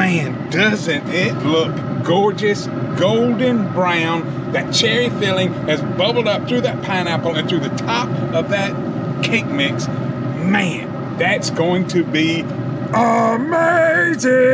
Man, doesn't it look gorgeous? Golden brown. That cherry filling has bubbled up through that pineapple and through the top of that cake mix. Man, that's going to be amazing!